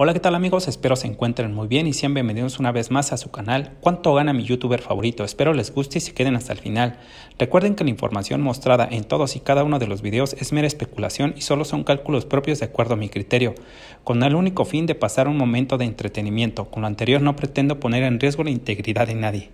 Hola, ¿qué tal amigos? Espero se encuentren muy bien y sean bienvenidos una vez más a su canal ¿Cuánto gana mi youtuber favorito? Espero les guste y se queden hasta el final. Recuerden que la información mostrada en todos y cada uno de los videos es mera especulación y solo son cálculos propios de acuerdo a mi criterio, con el único fin de pasar un momento de entretenimiento. Con lo anterior no pretendo poner en riesgo la integridad de nadie.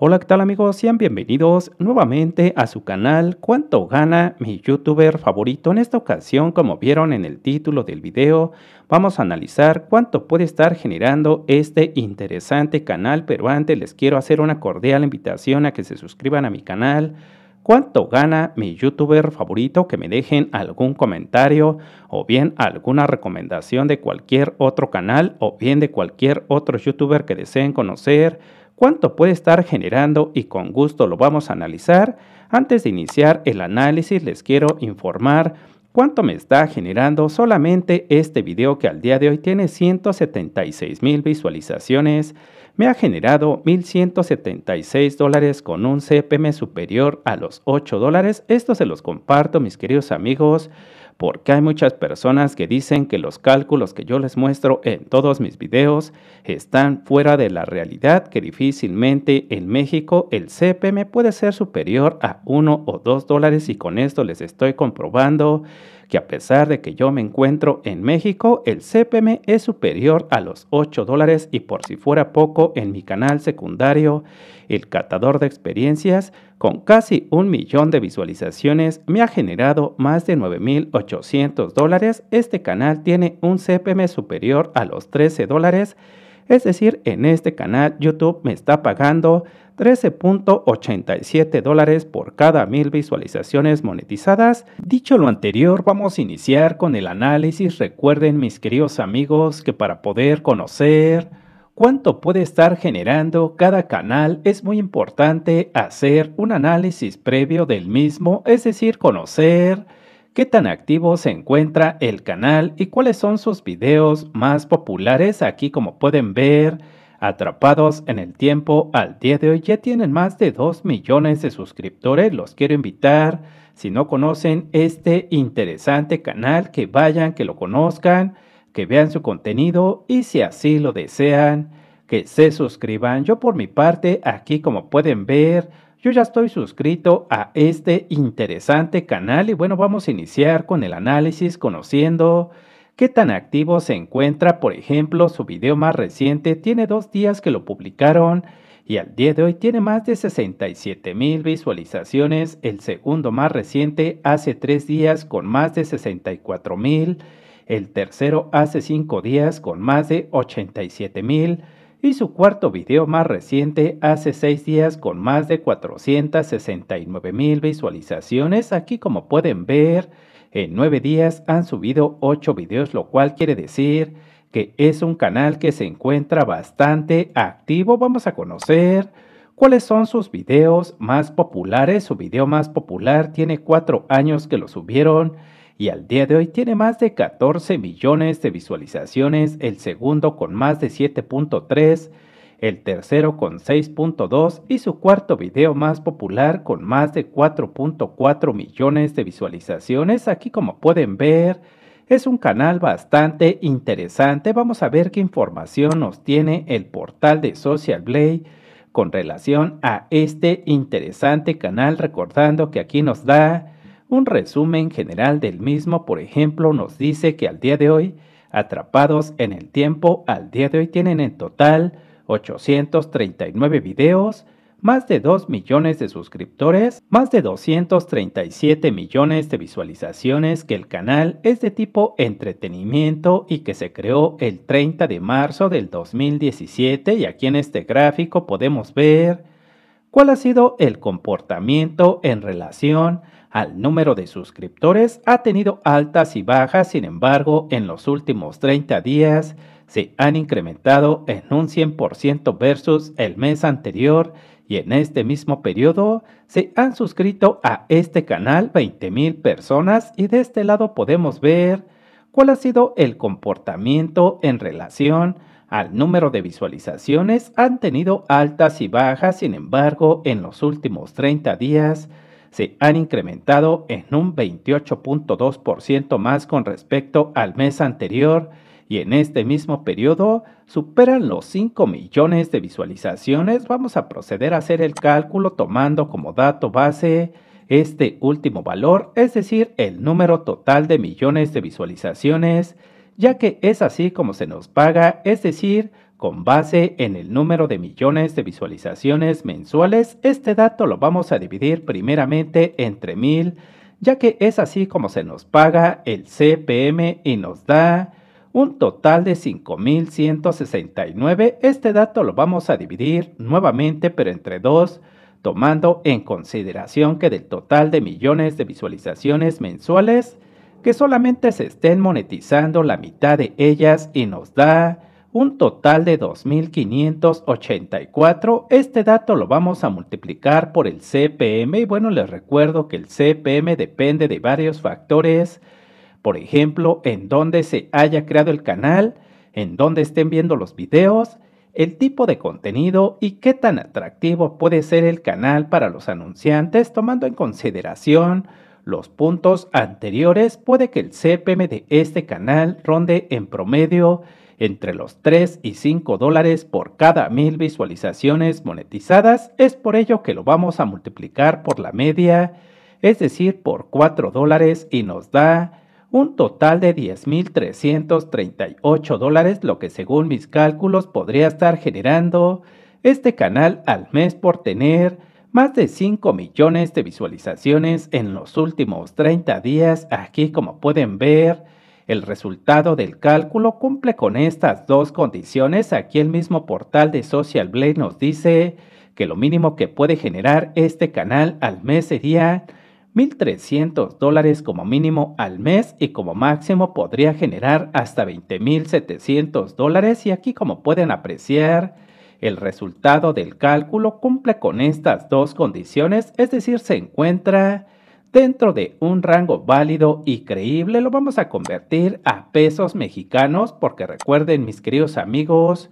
Hola, ¿qué tal amigos? Sean bienvenidos nuevamente a su canal ¿Cuánto gana mi youtuber favorito? En esta ocasión, como vieron en el título del video, vamos a analizar cuánto puede estar generando este interesante canal, pero antes les quiero hacer una cordial invitación a que se suscriban a mi canal cuánto gana mi youtuber favorito, que me dejen algún comentario o bien alguna recomendación de cualquier otro canal o bien de cualquier otro youtuber que deseen conocer cuánto puede estar generando y con gusto lo vamos a analizar. Antes de iniciar el análisis les quiero informar cuánto me está generando solamente este video que al día de hoy tiene 176 mil visualizaciones. Me ha generado 1.176 dólares con un CPM superior a los 8 dólares. Esto se los comparto mis queridos amigos porque hay muchas personas que dicen que los cálculos que yo les muestro en todos mis videos están fuera de la realidad, que difícilmente en México el CPM puede ser superior a 1 o 2 dólares y con esto les estoy comprobando que a pesar de que yo me encuentro en México, el CPM es superior a los 8 dólares y por si fuera poco, en mi canal secundario, el catador de experiencias, con casi un millón de visualizaciones, me ha generado más de 9.800 dólares. Este canal tiene un CPM superior a los 13 dólares es decir, en este canal YouTube me está pagando 13.87 dólares por cada mil visualizaciones monetizadas. Dicho lo anterior, vamos a iniciar con el análisis. Recuerden mis queridos amigos que para poder conocer cuánto puede estar generando cada canal es muy importante hacer un análisis previo del mismo, es decir, conocer qué tan activo se encuentra el canal y cuáles son sus videos más populares. Aquí como pueden ver, atrapados en el tiempo al día de hoy ya tienen más de 2 millones de suscriptores. Los quiero invitar, si no conocen este interesante canal, que vayan, que lo conozcan, que vean su contenido y si así lo desean, que se suscriban. Yo por mi parte, aquí como pueden ver, yo ya estoy suscrito a este interesante canal y bueno, vamos a iniciar con el análisis conociendo qué tan activo se encuentra. Por ejemplo, su video más reciente tiene dos días que lo publicaron y al día de hoy tiene más de 67 mil visualizaciones. El segundo más reciente hace tres días con más de 64 mil. El tercero hace cinco días con más de 87 mil y su cuarto video más reciente hace seis días con más de 469 mil visualizaciones. Aquí como pueden ver, en nueve días han subido ocho videos, lo cual quiere decir que es un canal que se encuentra bastante activo. Vamos a conocer cuáles son sus videos más populares. Su video más popular tiene cuatro años que lo subieron y al día de hoy tiene más de 14 millones de visualizaciones, el segundo con más de 7.3, el tercero con 6.2 y su cuarto video más popular con más de 4.4 millones de visualizaciones. Aquí como pueden ver, es un canal bastante interesante. Vamos a ver qué información nos tiene el portal de Social Blade con relación a este interesante canal, recordando que aquí nos da un resumen general del mismo, por ejemplo, nos dice que al día de hoy, atrapados en el tiempo, al día de hoy tienen en total 839 videos, más de 2 millones de suscriptores, más de 237 millones de visualizaciones, que el canal es de tipo entretenimiento y que se creó el 30 de marzo del 2017 y aquí en este gráfico podemos ver cuál ha sido el comportamiento en relación al número de suscriptores ha tenido altas y bajas, sin embargo, en los últimos 30 días se han incrementado en un 100% versus el mes anterior y en este mismo periodo se han suscrito a este canal 20.000 personas y de este lado podemos ver cuál ha sido el comportamiento en relación al número de visualizaciones. Han tenido altas y bajas, sin embargo, en los últimos 30 días se han incrementado en un 28.2% más con respecto al mes anterior y en este mismo periodo superan los 5 millones de visualizaciones. Vamos a proceder a hacer el cálculo tomando como dato base este último valor, es decir, el número total de millones de visualizaciones, ya que es así como se nos paga, es decir, con base en el número de millones de visualizaciones mensuales, este dato lo vamos a dividir primeramente entre mil, ya que es así como se nos paga el CPM y nos da un total de 5.169. Este dato lo vamos a dividir nuevamente, pero entre dos, tomando en consideración que del total de millones de visualizaciones mensuales, que solamente se estén monetizando la mitad de ellas y nos da un total de 2.584. Este dato lo vamos a multiplicar por el CPM y bueno, les recuerdo que el CPM depende de varios factores, por ejemplo, en dónde se haya creado el canal, en dónde estén viendo los videos, el tipo de contenido y qué tan atractivo puede ser el canal para los anunciantes tomando en consideración los puntos anteriores, puede que el CPM de este canal ronde en promedio entre los 3 y 5 dólares por cada mil visualizaciones monetizadas. Es por ello que lo vamos a multiplicar por la media, es decir, por 4 dólares y nos da un total de 10.338 dólares, lo que según mis cálculos podría estar generando este canal al mes por tener más de 5 millones de visualizaciones en los últimos 30 días. Aquí como pueden ver, el resultado del cálculo cumple con estas dos condiciones. Aquí el mismo portal de Social Blade nos dice que lo mínimo que puede generar este canal al mes sería 1.300 dólares como mínimo al mes y como máximo podría generar hasta 20.700 dólares y aquí como pueden apreciar el resultado del cálculo cumple con estas dos condiciones, es decir, se encuentra dentro de un rango válido y creíble, lo vamos a convertir a pesos mexicanos, porque recuerden mis queridos amigos,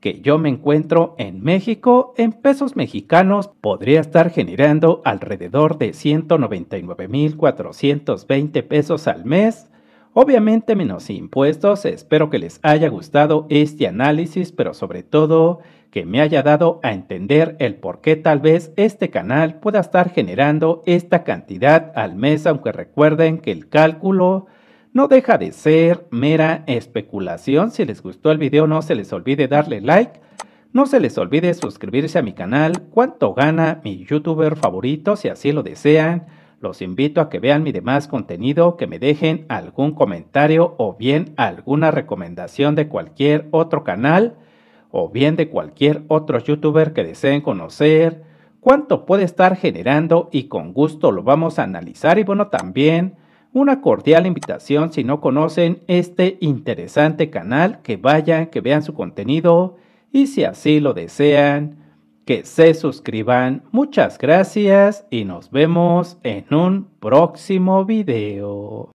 que yo me encuentro en México, en pesos mexicanos podría estar generando alrededor de 199.420 pesos al mes. Obviamente menos impuestos, espero que les haya gustado este análisis, pero sobre todo que me haya dado a entender el por qué tal vez este canal pueda estar generando esta cantidad al mes, aunque recuerden que el cálculo no deja de ser mera especulación. Si les gustó el video no se les olvide darle like. No se les olvide suscribirse a mi canal. ¿Cuánto gana mi youtuber favorito? Si así lo desean. Los invito a que vean mi demás contenido, que me dejen algún comentario o bien alguna recomendación de cualquier otro canal o bien de cualquier otro youtuber que deseen conocer, cuánto puede estar generando y con gusto lo vamos a analizar y bueno también una cordial invitación si no conocen este interesante canal que vayan, que vean su contenido y si así lo desean, que se suscriban. Muchas gracias y nos vemos en un próximo video.